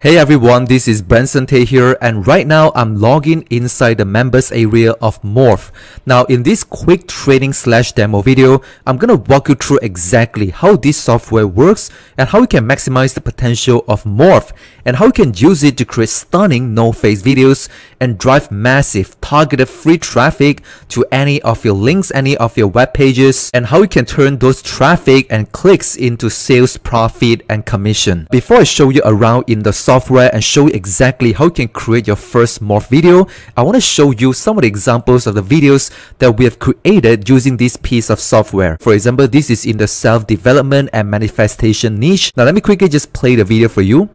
Hey everyone, this is Benson Tay here and right now I'm logging inside the members area of Morph. Now in this quick training slash demo video, I'm gonna walk you through exactly how this software works and how you can maximize the potential of Morph and how you can use it to create stunning no-face videos and drive massive targeted free traffic to any of your links, any of your web pages and how you can turn those traffic and clicks into sales profit and commission. Before I show you around in the software and show you exactly how you can create your first morph video, I want to show you some of the examples of the videos that we have created using this piece of software. For example, this is in the self-development and manifestation niche. Now let me quickly just play the video for you.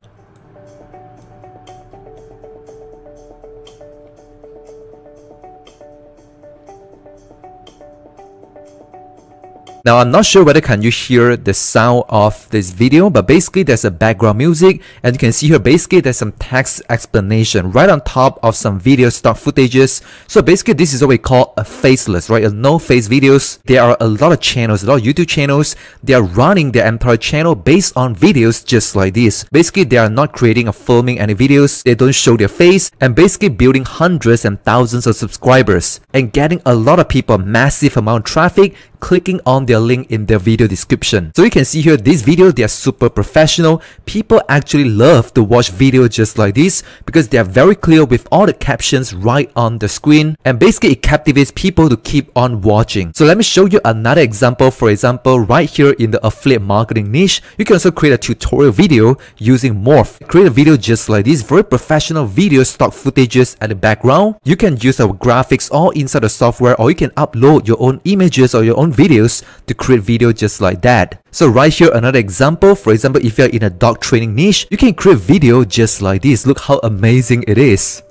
Now I'm not sure whether can you hear the sound of this video but basically there's a background music and you can see here basically there's some text explanation right on top of some video stock footages. So basically this is what we call a faceless, right? A no face videos. There are a lot of channels, a lot of YouTube channels. They are running their entire channel based on videos just like this. Basically they are not creating or filming any videos. They don't show their face and basically building hundreds and thousands of subscribers and getting a lot of people massive amount of traffic clicking on their link in their video description. So you can see here, this video, they are super professional. People actually love to watch video just like this because they are very clear with all the captions right on the screen. And basically it captivates people to keep on watching. So let me show you another example. For example, right here in the affiliate marketing niche, you can also create a tutorial video using Morph. Create a video just like this, very professional video stock footages at the background. You can use our graphics all inside the software or you can upload your own images or your own videos to create video just like that. So right here another example, for example if you're in a dog training niche, you can create video just like this. Look how amazing it is.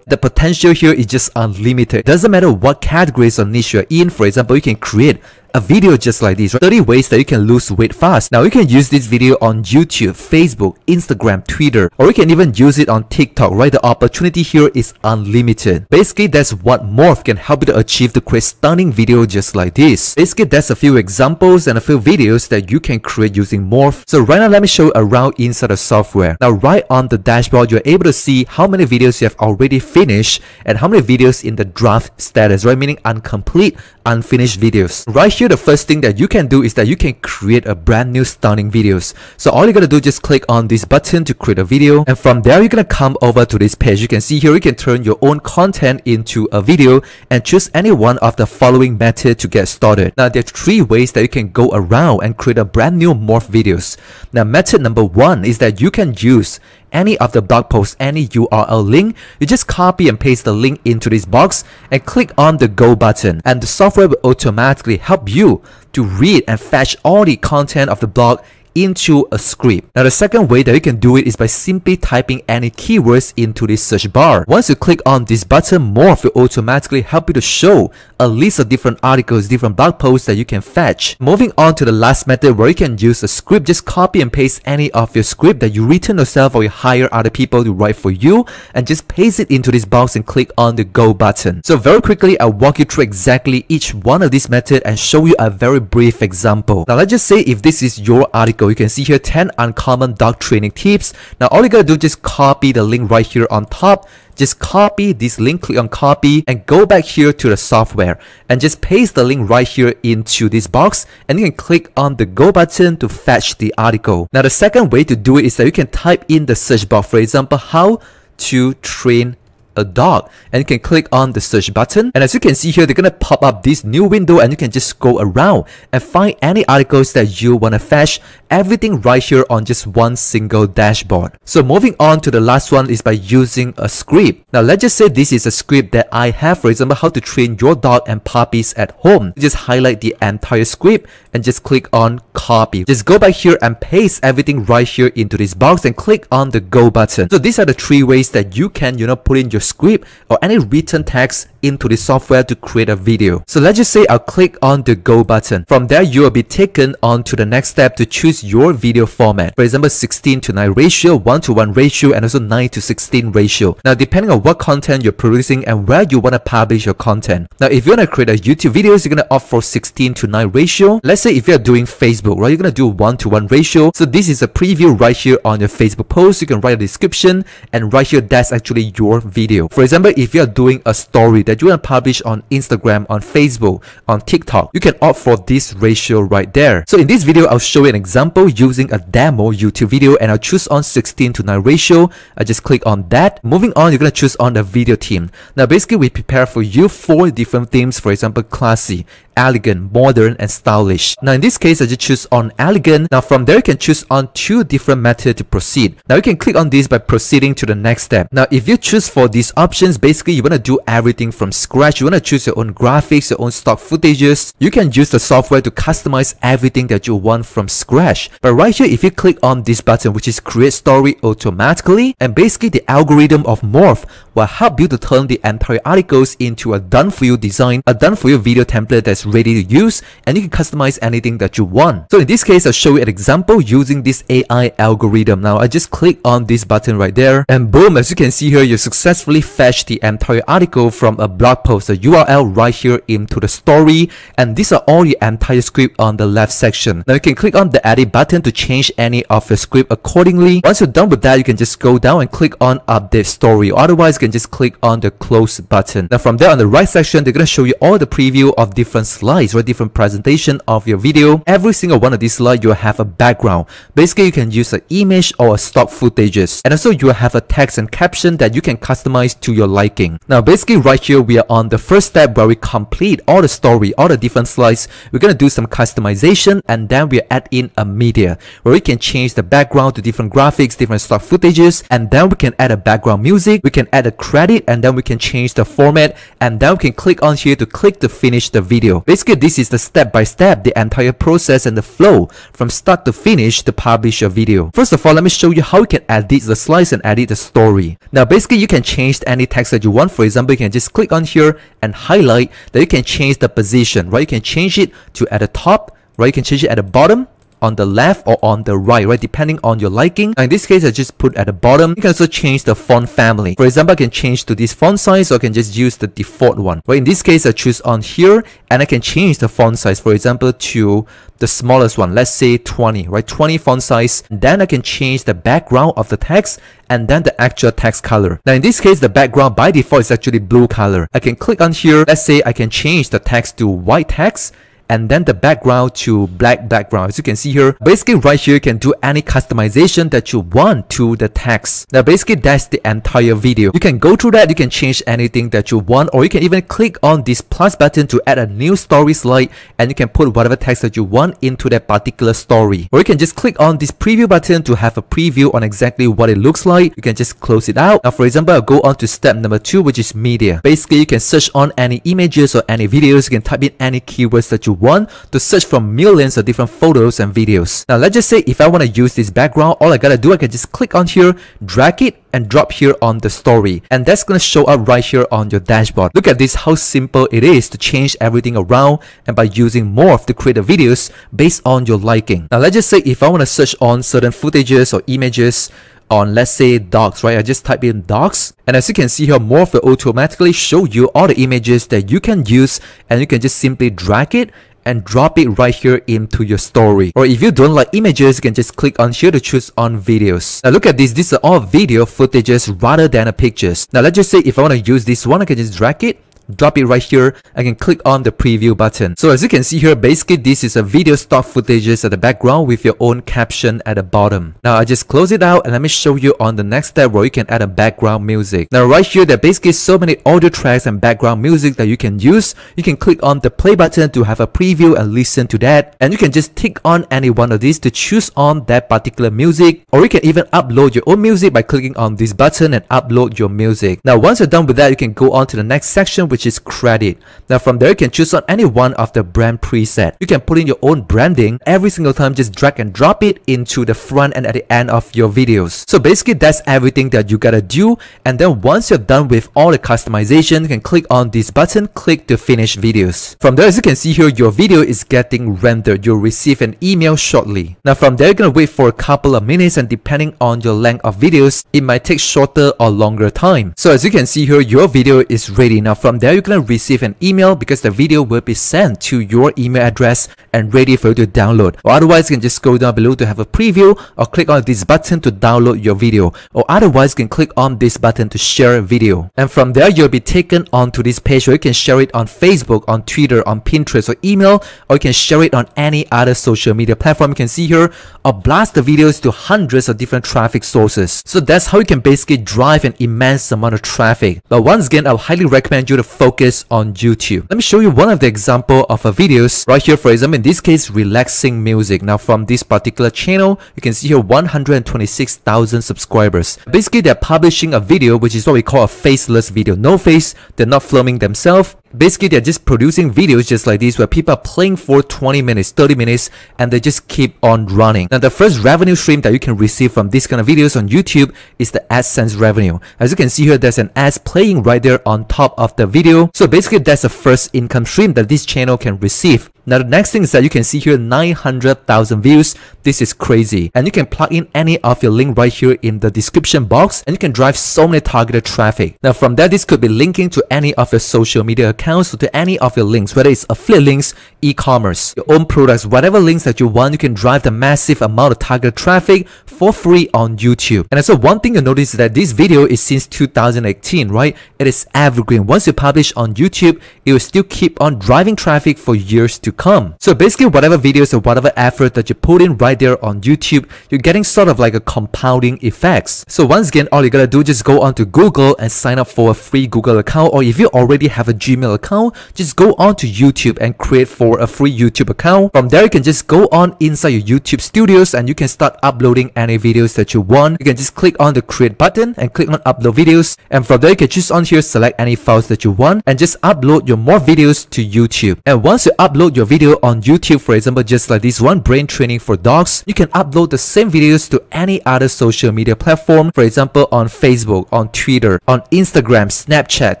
The potential here is just unlimited. Doesn't matter what categories or niche you're in, for example, you can create a video just like this, 30 ways that you can lose weight fast. Now you can use this video on YouTube, Facebook, Instagram, Twitter, or you can even use it on TikTok, right? The opportunity here is unlimited. Basically, that's what Morph can help you to achieve to create stunning video just like this. Basically, that's a few examples and a few videos that you can create using Morph. So right now, let me show you around inside the software. Now, right on the dashboard, you're able to see how many videos you have already finished and how many videos in the draft status, right? Meaning incomplete, unfinished videos. Right here, the first thing that you can do is that you can create a brand new stunning videos. So all you're gonna do just click on this button to create a video. And from there, you're gonna come over to this page. You can see here, you can turn your own content into a video and choose any one of the following method to get started. Now, there are three ways that you can go around and create a brand new morph videos. Now, method number one is that you can use any of the blog posts, any URL link, you just copy and paste the link into this box and click on the go button. And the software will automatically help you to read and fetch all the content of the blog into a script. Now the second way that you can do it is by simply typing any keywords into the search bar. Once you click on this button, Morph will automatically help you to show a list of different articles, different blog posts that you can fetch. Moving on to the last method where you can use a script, just copy and paste any of your script that you written yourself or you hire other people to write for you and just paste it into this box and click on the go button. So very quickly, I'll walk you through exactly each one of these methods and show you a very brief example. Now let's just say if this is your article you can see here 10 uncommon dog training tips. Now all you gotta do is just copy the link right here on top. Just copy this link, click on copy and go back here to the software and just paste the link right here into this box and you can click on the go button to fetch the article. Now the second way to do it is that you can type in the search bar, for example, how to train a dog and you can click on the search button. And as you can see here they're gonna pop up this new window and you can just go around and find any articles that you want to fetch. Everything right here on just one single dashboard. So moving on to the last one is by using a script. Now let's just say this is a script that I have for example how to train your dog and puppies at home. Just highlight the entire script and just click on copy. Just go back here and paste everything right here into this box and click on the go button. So these are the three ways that you can you know put in your script or any written text into the software to create a video. So let's just say I'll click on the go button. From there, you will be taken on to the next step to choose your video format. For example, 16 to 9 ratio, 1 to 1 ratio, and also 9 to 16 ratio. Now, depending on what content you're producing and where you want to publish your content. Now, if you want to create a YouTube videos, you're going to opt for 16 to 9 ratio. Let's say if you're doing Facebook, right, you're going to do 1 to 1 ratio. So this is a preview right here on your Facebook post. You can write a description and right here, that's actually your video. For example, if you're doing a story that you want to publish on Instagram, on Facebook, on TikTok, you can opt for this ratio right there. So in this video, I'll show you an example using a demo YouTube video and I'll choose on 16 to 9 ratio. I just click on that. Moving on, you're going to choose on the video theme. Now basically we prepare for you four different themes, for example, classy, elegant, modern, and stylish. Now in this case, I just choose on elegant. Now from there, you can choose on two different methods to proceed. Now you can click on this by proceeding to the next step. Now if you choose for these options, basically you want to do everything from scratch. You want to choose your own graphics, your own stock footages. You can use the software to customize everything that you want from scratch. But right here, if you click on this button, which is create story automatically, and basically the algorithm of Morph will help you to turn the entire articles into a done for you design, a done for you video template that's ready to use and you can customize anything that you want. So in this case, I'll show you an example using this AI algorithm. Now I just click on this button right there and boom, as you can see here, you successfully fetched the entire article from a blog post, a URL right here into the story and these are all the entire script on the left section. Now you can click on the edit button to change any of your script accordingly. Once you're done with that, you can just go down and click on update story or otherwise you can just click on the close button. Now from there on the right section, they're going to show you all the preview of different slides or different presentation of your video. Every single one of these slides, you'll have a background. Basically, you can use an image or a stock footages. And also you will have a text and caption that you can customize to your liking. Now, basically right here, we are on the first step where we complete all the story, all the different slides. We're going to do some customization and then we add in a media where we can change the background to different graphics, different stock footages, and then we can add a background music. We can add a credit and then we can change the format and then we can click on here to click to finish the video. Basically, this is the step by step, the entire process and the flow from start to finish to publish your video. First of all, let me show you how you can edit the slides and edit the story. Now, basically, you can change any text that you want. For example, you can just click on here and highlight that you can change the position, right? You can change it to at the top, right? You can change it at the bottom, on the left or on the right, right? Depending on your liking. in this case, I just put at the bottom. You can also change the font family. For example, I can change to this font size or I can just use the default one. Right? In this case, I choose on here and I can change the font size, for example, to the smallest one. Let's say 20, right? 20 font size. Then I can change the background of the text and then the actual text color. Now in this case, the background by default is actually blue color. I can click on here. Let's say I can change the text to white text and then the background to black background. As you can see here, basically right here, you can do any customization that you want to the text. Now basically that's the entire video. You can go through that, you can change anything that you want, or you can even click on this plus button to add a new story slide and you can put whatever text that you want into that particular story. Or you can just click on this preview button to have a preview on exactly what it looks like. You can just close it out. Now for example, I'll go on to step number two, which is media. Basically, you can search on any images or any videos. You can type in any keywords that you want to search for millions of different photos and videos. Now let's just say if I want to use this background, all I gotta do, I can just click on here, drag it, and drop here on the story. And that's gonna show up right here on your dashboard. Look at this how simple it is to change everything around and by using Morph to create the videos based on your liking. Now let's just say if I want to search on certain footages or images on let's say dogs right? I just type in dogs and as you can see here morph will automatically show you all the images that you can use and you can just simply drag it and drop it right here into your story. Or if you don't like images, you can just click on here to choose on videos. Now look at this, these are all video footages rather than pictures. Now let's just say if I want to use this one, I can just drag it drop it right here I can click on the preview button. So as you can see here basically this is a video stock footages at the background with your own caption at the bottom. Now I just close it out and let me show you on the next step where you can add a background music. Now right here there are basically so many audio tracks and background music that you can use. You can click on the play button to have a preview and listen to that. And you can just tick on any one of these to choose on that particular music. Or you can even upload your own music by clicking on this button and upload your music. Now once you're done with that you can go on to the next section which is credit. Now from there you can choose on any one of the brand preset. You can put in your own branding every single time just drag and drop it into the front and at the end of your videos. So basically that's everything that you gotta do and then once you're done with all the customization you can click on this button click to finish videos. From there as you can see here your video is getting rendered. You'll receive an email shortly. Now from there you're gonna wait for a couple of minutes and depending on your length of videos it might take shorter or longer time. So as you can see here your video is ready. Now from there you're gonna receive an email because the video will be sent to your email address and ready for you to download. Or otherwise you can just scroll down below to have a preview or click on this button to download your video. Or otherwise you can click on this button to share a video. And from there you'll be taken onto this page where you can share it on Facebook, on Twitter, on Pinterest or email or you can share it on any other social media platform you can see here or blast the videos to hundreds of different traffic sources. So that's how you can basically drive an immense amount of traffic. But once again, I would highly recommend you to focus on YouTube. Let me show you one of the example of a videos right here. For example, in this case, relaxing music. Now from this particular channel, you can see here 126,000 subscribers. Basically, they're publishing a video which is what we call a faceless video. No face, they're not filming themselves Basically, they're just producing videos just like this where people are playing for 20 minutes, 30 minutes, and they just keep on running. Now, the first revenue stream that you can receive from these kind of videos on YouTube is the AdSense revenue. As you can see here, there's an ad playing right there on top of the video. So basically, that's the first income stream that this channel can receive. Now the next thing is that you can see here 900,000 views. This is crazy. And you can plug in any of your link right here in the description box and you can drive so many targeted traffic. Now from there, this could be linking to any of your social media accounts or to any of your links, whether it's affiliate links, e-commerce, your own products, whatever links that you want, you can drive the massive amount of targeted traffic for free on YouTube. And so one thing you notice is that this video is since 2018, right? It is evergreen. Once you publish on YouTube, it will still keep on driving traffic for years to come. So basically whatever videos or whatever effort that you put in right there on YouTube, you're getting sort of like a compounding effects. So once again, all you gotta do just go onto Google and sign up for a free Google account or if you already have a Gmail account, just go on to YouTube and create for a free YouTube account. From there, you can just go on inside your YouTube studios and you can start uploading any videos that you want. You can just click on the create button and click on upload videos. And from there, you can choose on here, select any files that you want and just upload your more videos to YouTube. And once you upload your your video on YouTube, for example, just like this one, brain training for dogs, you can upload the same videos to any other social media platform, for example, on Facebook, on Twitter, on Instagram, Snapchat,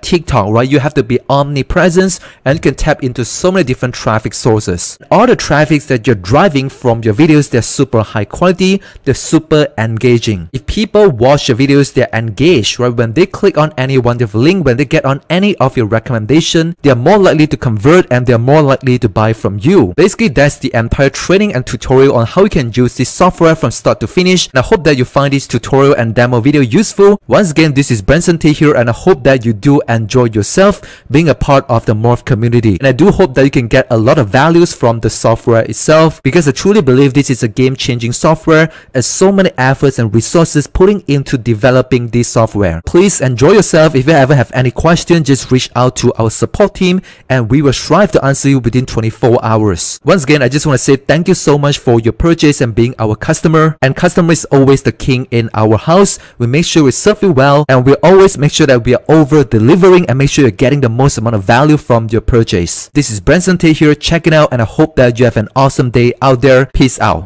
TikTok, right? You have to be omnipresent and you can tap into so many different traffic sources. All the traffics that you're driving from your videos, they're super high quality, they're super engaging. If people watch your videos, they're engaged, right? When they click on any one of link, when they get on any of your recommendation, they're more likely to convert and they're more likely to buy from you. Basically, that's the entire training and tutorial on how you can use this software from start to finish. And I hope that you find this tutorial and demo video useful. Once again, this is Benson Tay here and I hope that you do enjoy yourself being a part of the Morph community. And I do hope that you can get a lot of values from the software itself because I truly believe this is a game-changing software as so many efforts and resources putting into developing this software. Please enjoy yourself. If you ever have any questions, just reach out to our support team and we will strive to answer you within 24 24 hours. Once again, I just want to say thank you so much for your purchase and being our customer. And customer is always the king in our house. We make sure we serve you well and we always make sure that we are over delivering and make sure you're getting the most amount of value from your purchase. This is Benson Tay here checking out and I hope that you have an awesome day out there. Peace out.